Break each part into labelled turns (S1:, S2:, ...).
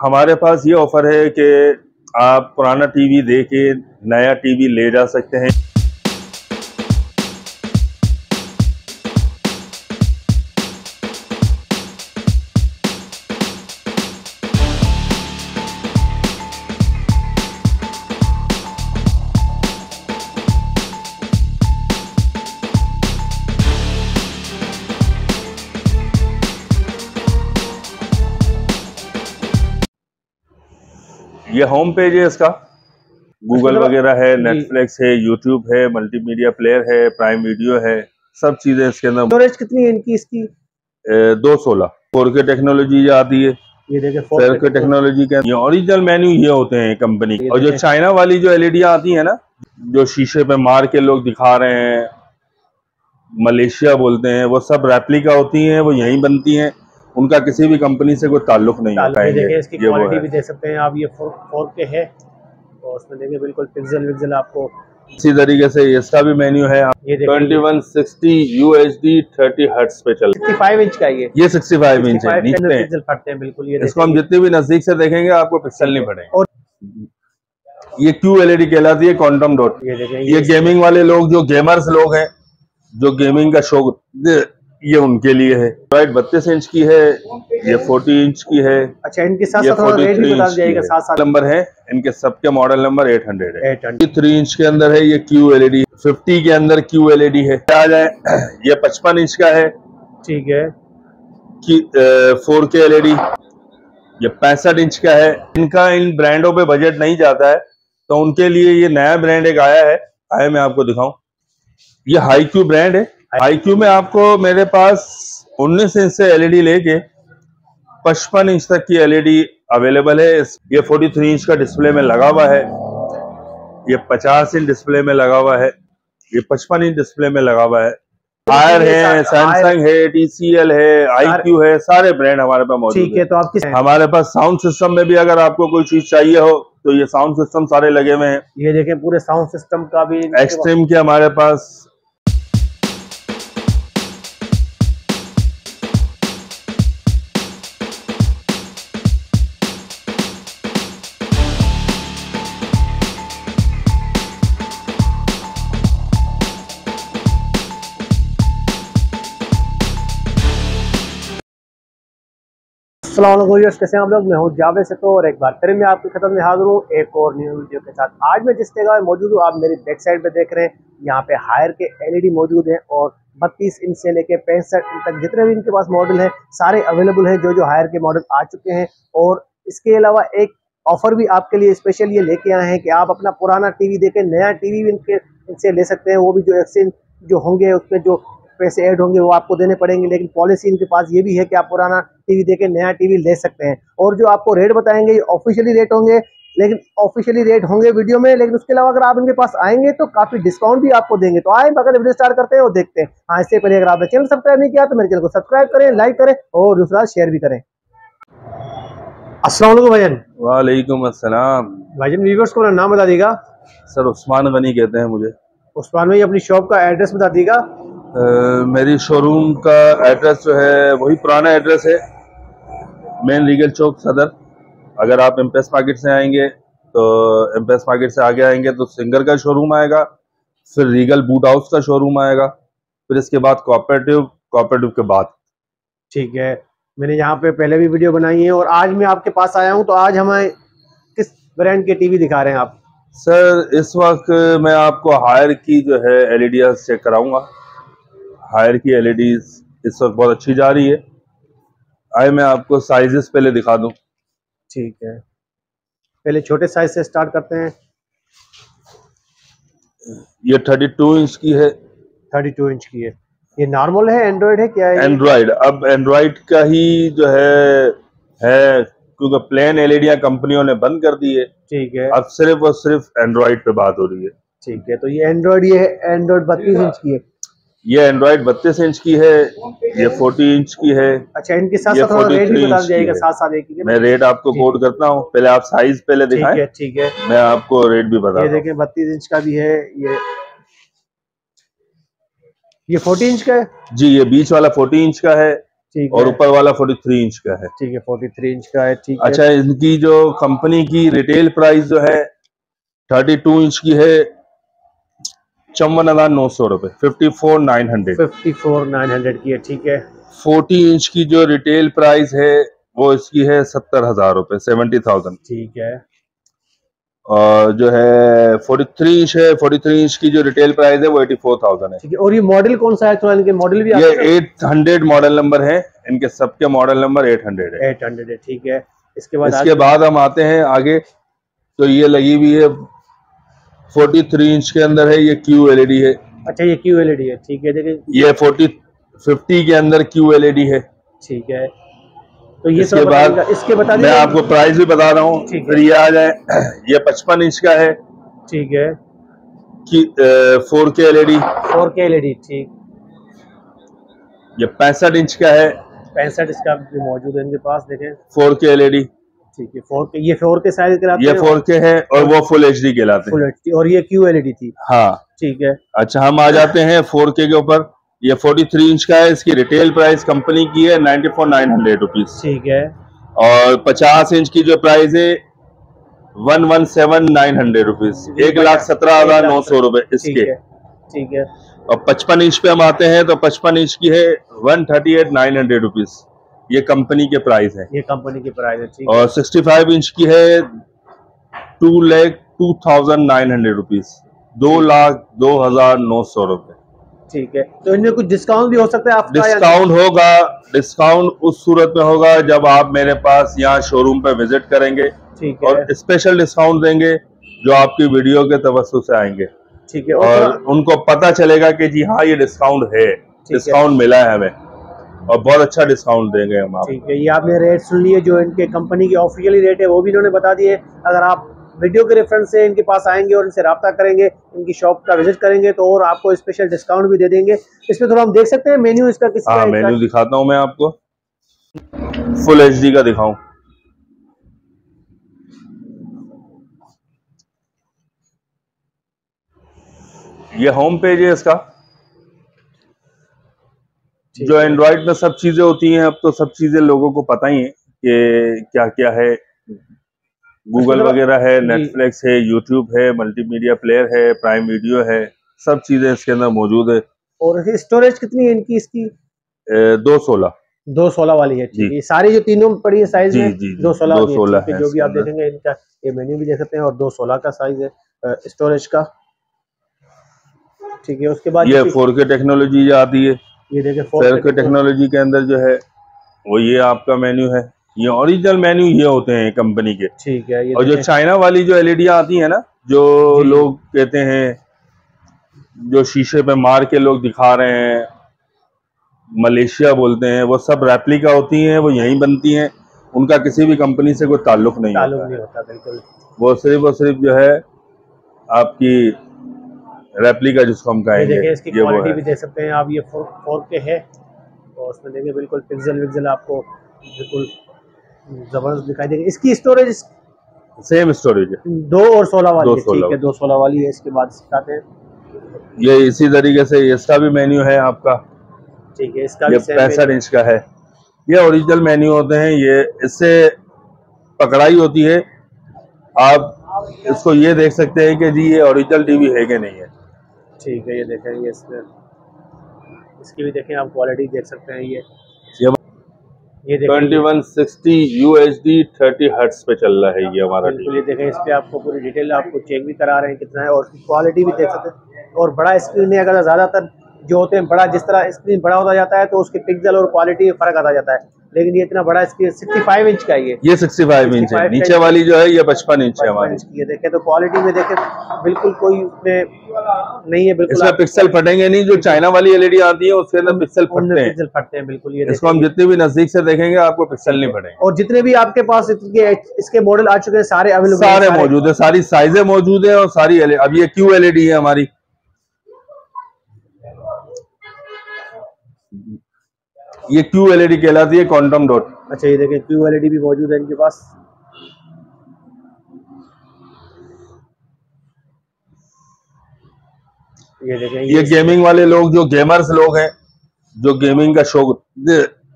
S1: हमारे पास ये ऑफ़र है कि आप पुराना टीवी दे के नया टीवी ले जा सकते हैं। ये होम पेज है इसका। गूगल
S2: अच्छा,
S1: वगैरह है नेटफ्लिक्स है यूट्यूब है मल्टीमीडिया प्लेयर है प्राइम वीडियो है सब चीज़ें इसके अंदर।
S2: स्टोरेज कितनी है इनकी इसकी?
S1: ए, दो सोलह। फोर के टेक्नोलॉजी आती है।
S2: ये
S1: फोर के टेक्नोलॉजी के ये ओरिजिनल मेन्यू ये होते हैं कंपनी और जो चाइना वाली जो एलईडी आती है ना जो शीशे पे मार के लोग दिखा रहे हैं मलेशिया बोलते हैं वो सब रेप्लिका होती हैं वो यहीं बनती हैं। उनका किसी भी कंपनी से कोई ताल्लुक नहीं होता है
S2: इसकी क्वालिटी भी देख सकते हैं। आप ये फोर के है और उसमें देखें बिल्कुल पिक्सल विक्सल आपको
S1: इसी तरीके से इसका भी मेन्यू है। Twenty one sixty U H D thirty hertz पे चल
S2: 65 इंच का ये।
S1: ये सिक्सटी फाइव इंच है
S2: 65 के अंदर
S1: नीचे
S2: पिक्सल फटते हैं बिल्कुल ये
S1: इसको हम जितने भी नज़दीक से देखेंगे आपको पिक्सल नहीं पड़ेंगे
S2: और
S1: ये क्यू एलईडी कहलाती है क्वांटम डॉट
S2: ये
S1: ये गेमिंग वाले लोग जो गेमर्स लोग हैं जो गेमिंग का शौक ये उनके लिए है। राइट बत्तीस इंच की है ये फोर्टी इंच की है
S2: अच्छा इनके साथ
S1: ये
S2: साथ
S1: 43
S2: बता
S1: इंच
S2: जाएगा साथ साथ
S1: नंबर है इनके सबके मॉडल नंबर 800 है।
S2: 800
S1: थ्री इंच के अंदर है ये क्यू एलईडी फिफ्टी के अंदर क्यू एलईडी है। आ जाए ये पचपन इंच का है।
S2: ठीक है।
S1: फोर के एलईडी ये पैंसठ इंच का है। इनका इन ब्रांडों पे बजट नहीं जाता है तो उनके लिए ये नया ब्रांड एक आया है आए मैं आपको दिखाऊँ। ये हाई क्यू ब्रांड है। हाई क्यू में आपको मेरे पास 19 इंच से एलईडी लेके पचपन इंच तक की एलईडी अवेलेबल है। इस- ये 43 इंच का डिस्प्ले में लगा हुआ है। ये 50 इंच डिस्प्ले में लगा हुआ है। ये 55 इंच डिस्प्ले में लगा हुआ है। फायर है सैमसंग है टीसीएल है आईक्यू है सारे ब्रांड हमारे पास मौजूद
S2: ठीक है
S1: है।
S2: तो आप किस
S1: हमारे पास साउंड सिस्टम में भी अगर आपको कोई चीज़ चाहिए हो तो ये साउंड सिस्टम सारे लगे हुए हैं।
S2: ये देखें पूरे साउंड सिस्टम का भी
S1: एक्सट्रीम के हमारे पास
S2: वालेकुम कैसे आप लोग? मैं हूँ जावेद से तो और एक बार फिर मैं आपकी खतम में हाजिर हूँ एक और न्यू वीडियो के साथ। आज मैं जिस जगह मौजूद हूँ, आप मेरी बैक साइड पे देख रहे हैं। यहाँ पे हायर के एलईडी मौजूद हैं और 32 इंच से लेके पैंसठ इंच तक जितने भी इनके पास मॉडल है, सारे अवेलेबल हैं जो जो हायर के मॉडल आ चुके हैं। और इसके अलावा एक ऑफ़र भी आपके लिए स्पेशल ये लेके आए हैं कि आप अपना पुराना टीवी देके नया टीवी भी इनके, इनसे ले सकते हैं। वो भी जो एक्सचेंज जो होंगे, उसमें जो पैसे ऐड होंगे वो आपको देने पड़ेंगे लेकिन पॉलिसी इनके पास ये भी है कि आप पुराना टीवी देके नया टीवी ले सकते हैं। और जो आपको रेट बताएँगे ये ऑफिशियली रेट होंगे लेकिन ऑफिशियली रेट होंगे वीडियो में लेकिन उसके अलावा अगर आप इनके पास आएँगे तो काफ़ी डिस्काउंट भी आपको देंगे। तो आए अगर वीडियो स्टार्ट करते हैं और देखते हैं। हाँ इससे पहले अगर आपने चैनल सब्सक्राइब नहीं किया तो मेरे चैनल को सब्सक्राइब करें लाइक करें और दूसरा शेयर भी करें। अस्सलाम वालेकुम भाईजान
S1: वालेकुम अस्सलाम।
S2: भाईजान व्यूवर्स को नाम बता दीजिएगा।
S1: सर उस्मान गनी कहते हैं मुझे।
S2: उस्मान भाई अपनी शॉप का एड्रेस बता दीजिएगा।
S1: अ, मेरी शोरूम का एड्रेस जो है वही पुराना एड्रेस है मेन रीगल चौक सदर। अगर आप एम्पेस मार्केट से आएँगे तो एम्पेस मार्केट से आगे आएँगे तो सिंगर का शोरूम आएगा फिर रीगल बूट हाउस का शोरूम आएगा फिर इसके बाद कोऑपरेटिव कोऑपरेटिव के बाद।
S2: ठीक है। मैंने यहाँ पे पहले भी वीडियो बनाई है और आज मैं आपके पास आया हूँ तो आज हमें किस ब्रांड के टीवी दिखा रहे हैं आप?
S1: सर इस वक्त मैं आपको हायर की जो है एलईडी चेक कराऊँगा। हायर की एलईडी इस वक्त बहुत अच्छी जा रही है। आए मैं आपको साइजेस पहले दिखा दूँ।
S2: ठीक है। पहले छोटे साइज़ से स्टार्ट करते हैं।
S1: ये 32 इंच की है।
S2: 32 इंच की है। ये नॉर्मल है एंड्रॉइड है क्या है
S1: एंड्रॉइड अब एंड्रॉइड का ही जो है है क्योंकि प्लेन एलईडियाँ कंपनियों ने बंद कर दी है।
S2: ठीक है।
S1: अब सिर्फ़ और सिर्फ़ एंड्रॉइड पे बात हो रही है।
S2: ठीक है तो ये एंड्रॉयड ये है एंड्रॉयड बत्तीस इंच की है।
S1: ये एंड्रॉइड बत्तीस इंच की है ये 40 इंच की है
S2: अच्छा इनके साथ
S1: ये
S2: साथ रेट भी बता जाएगा साथ साथ एक ही
S1: मैं रेट आपको कोड करता हूँ पहले आप साइज़ पहले दिखाएँ ठीक
S2: है ठीक है।
S1: मैं आपको रेट भी बता
S2: ये देखें बत्तीस इंच का भी है ये। ये फोर्टी इंच का है?
S1: जी ये बीच वाला 40 इंच का है
S2: ठीक
S1: और ऊपर वाला 43 इंच का है।
S2: ठीक है 43 इंच का है ठीक है।
S1: अच्छा इनकी जो कंपनी की रिटेल प्राइस जो है 32 इंच की है चौवन हज़ार नौ सौ रुपए फिफ्टी फोर नाइन हंड्रेड
S2: 54900 की है ठीक है।
S1: फोर्टी इंच की जो रिटेल प्राइस है वो इसकी है सत्तर हज़ार रुपए सेवेंटी थाउज़ेंड
S2: ठीक है।
S1: और जो है फोर्टी थ्री इंच है फोर्टी थ्री इंच की जो रिटेल प्राइस है वो एटी फोर थाउज़ेंड है।
S2: ठीक है और ये मॉडल कौन सा है थोड़ा इनके? मॉडल भी
S1: ये एट हंड्रेड मॉडल नंबर है इनके सबके मॉडल नंबर एट हंड्रेड है।
S2: एट हंड्रेड है ठीक है। इसके बाद
S1: इसके बाद हम आते हैं आगे तो ये लगी हुई है फोर्टी थ्री इंच के अंदर है ये क्यू एलईडी है।
S2: अच्छा ये क्यू एलईडी है ठीक है देखिए।
S1: ये फोर्टी फिफ्टी के अंदर क्यू एलईडी है।
S2: ठीक है। तो ये
S1: इसके बाद
S2: इसके बता
S1: मैं आपको प्राइस भी बता रहा हूँ
S2: है।
S1: फिर ये आ जाए। ये पचपन इंच का है।
S2: ठीक है।
S1: कि फोर के एलईडी
S2: फोर के एलईडी ठीक।
S1: ये पैंसठ इंच का है।
S2: पैंसठ इसका भी मौजूद है इनके पास देखें।
S1: फोर के एलईडी
S2: ठीक है फोर के ये फोर के साइज़
S1: ये फोर के है और वो फुल एच डी कहलाते हैं।
S2: फुल एचडी और ये क्यू एलईडी थी।
S1: हाँ।
S2: ठीक है।
S1: अच्छा हम आ जाते हैं फोर के ऊपर। ये फोर्टी थ्री इंच का है इसकी रिटेल प्राइस कंपनी की है ninety four nine hundred rupees
S2: ठीक है।
S1: और पचास इंच की जो प्राइस है one one seven nine hundred rupees एक लाख सत्रह हज़ार नौ सौ रुपए इसके।
S2: ठीक है
S1: और पचपन इंच पे हम आते हैं तो पचपन इंच की है one thirty eight nine hundred rupees ये कंपनी के प्राइस है।
S2: ये कंपनी की प्राइस है ठीक
S1: और सिक्सटी फाइव इंच की है two lakh two thousand nine hundred rupees दो लाख दो हज़ार नौ सौ रुपए।
S2: ठीक है। तो इनमें कुछ डिस्काउंट भी हो सकता है आपका
S1: डिस्काउंट होगा। डिस्काउंट उस सूरत में होगा जब आप मेरे पास यहाँ शोरूम पे विज़िट करेंगे।
S2: ठीक है।
S1: और स्पेशल डिस्काउंट देंगे जो आपकी वीडियो के तवस्सु से आएँगे।
S2: ठीक है और
S1: उनको पता चलेगा कि जी हाँ ये डिस्काउंट है। डिस्काउंट मिला है हमें। और बहुत अच्छा डिस्काउंट देंगे हम आपको।
S2: ठीक है ये आपने रेट सुन लिए जो इनके कंपनी की ऑफिशियली रेट है वो भी इन्होंने बता दिए। अगर आप वीडियो के रेफरेंस से इनके पास आएँगे और इनसे रब्ता करेंगे इनकी शॉप का विज़िट करेंगे तो और आपको स्पेशल डिस्काउंट भी दे देंगे। इसमें थोड़ा हम देख सकते हैं मेन्यू इसका किस
S1: हाँ मेन्यू दिखाता हूँ मैं आपको। फुल एच डी का दिखाऊँ। ये होम पेज है इसका। जो। एंड्रॉइड में सब चीज़ें होती हैं अब तो सब चीज़ें लोगों को पता ही है कि क्या क्या है। गूगल
S2: मतलब-
S1: वगैरह है नेटफ्लिक्स है यूट्यूब है मल्टीमीडिया प्लेयर है प्राइम वीडियो है सब चीज़ें इसके अंदर मौजूद है।
S2: और स्टोरेज कितनी है इनकी इसकी?
S1: दो सोलह।
S2: दो सोलह वाली है ठीक। है। सारी जो तीनों पड़ी है साइज़ में। दो सोलह
S1: दो सोलह
S2: जो भी आप देखेंगे इनका ये मेन्यू भी देख सकते हैं और दो सोलह का साइज़ है स्टोरेज का। ठीक है उसके बाद
S1: ये फोर के टेक्नोलॉजी आती है।
S2: ये देखें
S1: के टेक्नोलॉजी के अंदर जो है वो ये आपका मेन्यू है। ये ओरिजिनल मेन्यू ये होते हैं कंपनी के।
S2: ठीक है ये
S1: और जो चाइना वाली जो एलईडी आती है ना जो लोग कहते हैं जो शीशे पे मार के लोग दिखा रहे हैं मलेशिया बोलते हैं वो सब रेप्लिका होती हैं वो यहीं बनती हैं। उनका किसी भी कंपनी से कोई ताल्लुक नहीं
S2: ताल्लुक नहीं होता बिल्कुल।
S1: वो सिर्फ़ और सिर्फ़ जो है आपकी रेप्लिका जिसको हम
S2: ये
S1: कहेंगे
S2: इसकी
S1: ये
S2: क्वालिटी भी देख सकते हैं आप ये फोर फोर के है। और उसमें देखिए बिल्कुल पिक्सल विक्सल आपको बिल्कुल ज़बरदस्त दिखाई देगी। इसकी स्टोरेज
S1: सेम स्टोरेज है।
S2: दो और सोलह वाली
S1: दो सोलह
S2: ठीक है दो सोलह वाली है इसके बाद सिखाते हैं।
S1: ये इसी तरीके से इसका भी मेन्यू है आपका।
S2: ठीक है इसका
S1: ये
S2: भी
S1: पैंसठ इंच का है। ये ओरिजिनल मेन्यू होते हैं ये इससे पकड़ाई होती है। आप इसको ये देख सकते हैं कि जी ये ओरिजिनल टीवी है कि नहीं है।
S2: ठीक है ये देखें ये इसमें इसकी भी देखें आप क्वालिटी देख सकते हैं ये।
S1: ये
S2: ये
S1: twenty one sixty U H D thirty hertz पे चल रहा है ये हमारा
S2: बिल्कुल ये देखें इस पर आपको पूरी डिटेल आपको चेक भी करा रहे हैं कितना है और उसकी क्वालिटी भी देख सकते हैं। और बड़ा स्क्रीन है अगर ज़्यादातर जो होते हैं बड़ा जिस तरह स्क्रीन बड़ा होता जाता है तो उसके पिक्सल और क्वालिटी में फ़र्क आता जाता है। लेकिन ये इतना बड़ा स्क्रीन 65 इंच का ये।
S1: ये सिक्सटी फाइव इंच है नीचे वाली जो है ये पचपन इंच है
S2: 55
S1: हमारी।
S2: इंच की तो क्वालिटी में देखें बिल्कुल कोई उसमें नहीं है बिल्कुल
S1: इसमें पिक्सल फटेंगे नहीं जो चाइना वाली एलईडी आती है उसके अंदर पिक्सल फटते हैं।
S2: पिक्सल फटते हैं बिल्कुल ये
S1: इसको हम जितने भी नज़दीक से देखेंगे आपको पिक्सल नहीं फटेंगे।
S2: और जितने भी आपके पास इसके इसके मॉडल आ चुके हैं सारे अवेलेबल
S1: सारे मौजूद है सारी साइजें मौजूद है और सारी एल अब ये क्यू एलईडी है हमारी। ये क्यू एलईडी कहलाती है क्वांटम डॉट
S2: अच्छा ये देखें क्यू एलईडी भी मौजूद है इनके पास। ये देखें
S1: ये गेमिंग वाले लोग जो गेमर्स लोग हैं जो गेमिंग का शौक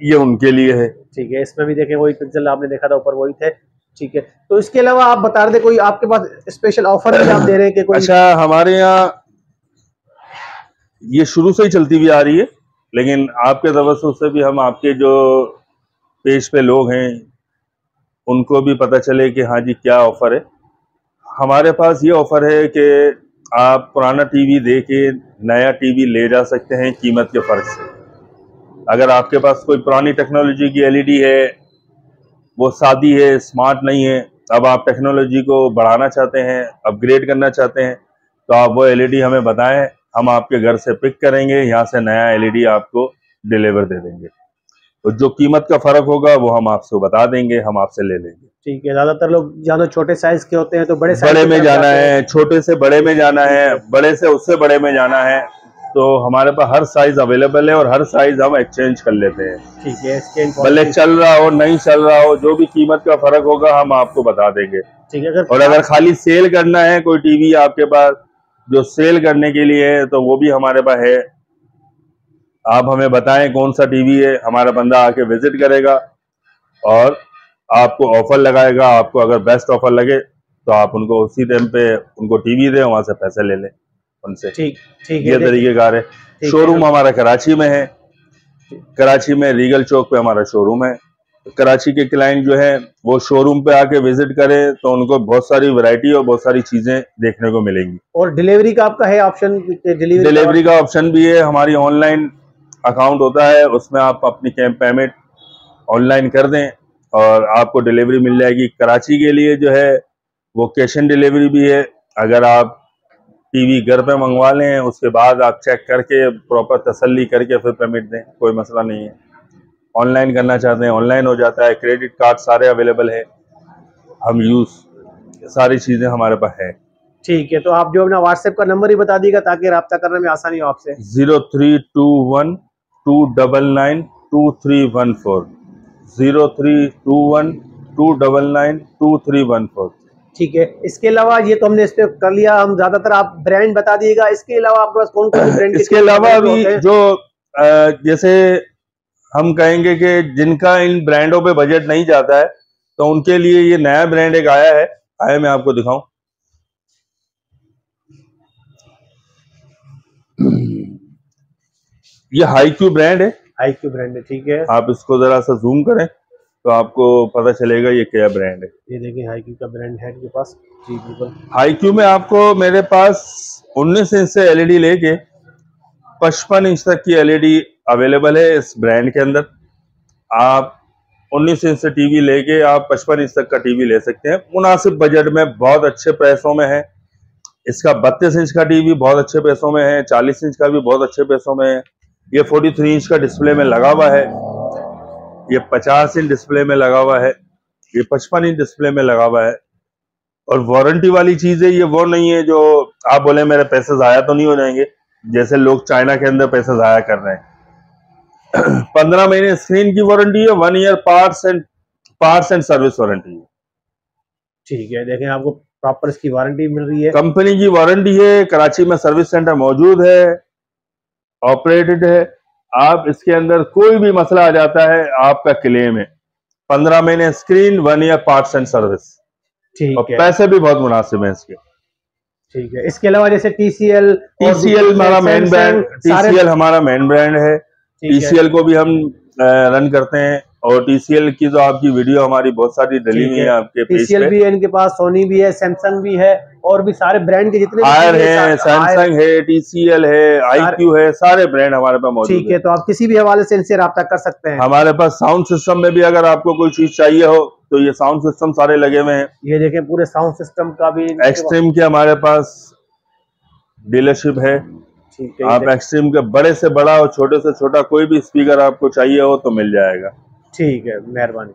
S1: ये उनके लिए है।
S2: ठीक है इसमें भी देखें वही पिक्सल आपने देखा था ऊपर वही थे। ठीक है तो इसके अलावा आप बता थे कोई आपके पास स्पेशल ऑफ़र भी आप दे रहे हैं कि कोई
S1: अच्छा हमारे यहाँ ये शुरू से ही चलती हुई आ रही है। लेकिन आपके तवसु से भी हम आपके जो पेज पे लोग हैं, उनको भी पता चले कि हाँ जी, क्या ऑफ़र है। हमारे पास ये ऑफ़र है कि आप पुराना टीवी दे के नया टीवी ले जा सकते हैं कीमत के फ़र्क से। अगर आपके पास कोई पुरानी टेक्नोलॉजी की एलईडी है, वो सादी है, स्मार्ट नहीं है, अब आप टेक्नोलॉजी को बढ़ाना चाहते हैं, अपग्रेड करना चाहते हैं तो आप वो एलईडी हमें बताएँ। हम आपके घर से पिक करेंगे यहाँ से नया एलईडी आपको डिलीवर दे देंगे। तो जो कीमत का फ़र्क होगा वो हम आपसे बता देंगे हम आपसे ले लेंगे।
S2: ठीक है ज़्यादातर लोग ज़्यादा छोटे साइज़ के होते हैं तो बड़े
S1: बड़े में जाना है छोटे से बड़े में जाना है बड़े से उससे बड़े में जाना है तो हमारे पास हर साइज़ अवेलेबल है और हर साइज़ हम एक्सचेंज कर लेते हैं।
S2: ठीक है
S1: भले चल रहा हो नहीं चल रहा हो जो भी कीमत का फ़र्क होगा हम आपको बता देंगे।
S2: ठीक है
S1: और अगर खाली सेल करना है कोई टीवी आपके पास जो सेल करने के लिए है तो वो भी हमारे पास है। आप हमें बताएँ कौन सा टीवी है हमारा बंदा आके विज़िट करेगा और आपको ऑफ़र लगाएगा। आपको अगर बेस्ट ऑफ़र लगे तो आप उनको उसी टाइम पे उनको टीवी दें वहाँ से पैसे ले लें उनसे।
S2: ठीक ठीक
S1: ये तरीके कार है। शोरूम हमारा कराची में है। कराची में रीगल चौक पे हमारा शोरूम है। कराची के क्लाइंट जो है वो शोरूम पे आके विज़िट करें तो उनको बहुत सारी वैरायटी और बहुत सारी चीज़ें देखने को मिलेंगी।
S2: और डिलीवरी का आपका है ऑप्शन
S1: डिलीवरी डिलीवरी का ऑप्शन भी है हमारी ऑनलाइन अकाउंट होता है उसमें आप अपनी कैम पेमेंट ऑनलाइन कर दें और आपको डिलीवरी मिल जाएगी। कराची के लिए जो है वो कैश ऑन डिलीवरी भी है। अगर आप टीवी घर पे मंगवा लें उसके बाद आप चेक करके प्रॉपर तसल्ली करके फिर पेमेंट दें कोई मसला नहीं है। ऑनलाइन करना चाहते हैं ऑनलाइन हो जाता है क्रेडिट कार्ड सारे अवेलेबल है। हम यूज़ सारी चीज़ें हमारे पास है।
S2: ठीक है तो आप जो अपना व्हाट्सएप का नंबर ही बता दीजिएगा ताकि रब्ता करने में आसानी हो आपसे।
S1: Zero three two one two double nine two three one four. Zero three two one two double nine two three one four.
S2: ठीक है इसके अलावा ये तो हमने इस पे कर लिया हम ज़्यादातर आप ब्रांड बता दिएगा इसके अलावा आपके पास कौन कौन ब्रांड
S1: इसके अलावा अभी जो जैसे हम कहेंगे कि जिनका इन ब्रांडों पे बजट नहीं जाता है तो उनके लिए ये नया ब्रांड एक आया है। आया मैं आपको दिखाऊँ। ये हाई क्यू ब्रांड है।
S2: हाई क्यू ब्रांड है ठीक है।
S1: आप इसको जरा सा जूम करें तो आपको पता चलेगा ये क्या ब्रांड है।
S2: ये देखिए हाई क्यू का ब्रांड है आपके पास। जी बिल्कुल।
S1: हाई क्यू में आपको मेरे पास 19 इंच से एलईडी लेके पचपन इंच तक की एलईडी अवेलेबल है इस ब्रांड के अंदर। आप 19 इंच से टीवी लेके आप पचपन इंच तक का टीवी ले सकते हैं। मुनासिब बजट में बहुत अच्छे पैसों में है। इसका बत्तीस इंच का टीवी बहुत अच्छे पैसों में है, चालीस इंच का भी बहुत अच्छे पैसों में है। ये 43 इंच का डिस्प्ले में लगा हुआ है। ये 50 इंच डिस्प्ले में लगा हुआ है। ये 55 इंच डिस्प्ले में लगा हुआ है। और वारंटी वाली चीज़ है ये वो नहीं है जो आप बोले मेरे पैसे ज़ाया तो नहीं हो जाएँगे। जैसे लोग चाइना के अंदर पैसे ज़ाया कर रहे हैं। पंद्रह महीने स्क्रीन की वारंटी है one year parts and parts and service warranty है।
S2: ठीक है देखें आपको प्रॉपर इसकी वारंटी मिल रही है।
S1: कंपनी की वारंटी है कराची में सर्विस सेंटर मौजूद है ऑपरेटेड है। आप इसके अंदर कोई भी मसला आ जाता है आपका क्लेम है। पंद्रह महीने screen one year parts and service
S2: ठीक है।
S1: पैसे भी बहुत मुनासिब है इसके।
S2: ठीक है इसके अलावा जैसे टीसीएल
S1: टीसीएल हमारा मेन ब्रांड टीसीएल हमारा मेन ब्रांड है। टीसीएल को भी हम रन करते हैं। और टीसीएल की जो आपकी वीडियो हमारी बहुत सारी डली हुई है। आपके
S2: टीसीएल भी है इनके पास सोनी भी है सैमसंग भी है और भी सारे ब्रांड के जितने
S1: आयर है सैमसंग है टीसीएल है आईक्यू है सारे ब्रांड हमारे पास मौजूद
S2: ठीक है तो आप किसी भी हवाले से इनसे रहा कर सकते हैं।
S1: हमारे पास साउंड सिस्टम में भी अगर आपको कोई चीज़ चाहिए हो तो ये साउंड सिस्टम सारे लगे हुए हैं।
S2: ये देखें पूरे साउंड सिस्टम का भी
S1: एक्सट्रीम के हमारे पास डीलरशिप है। आप एक्सट्रीम के बड़े से बड़ा और छोटे से छोटा कोई भी स्पीकर आपको चाहिए हो तो मिल जाएगा।
S2: ठीक है मेहरबानी।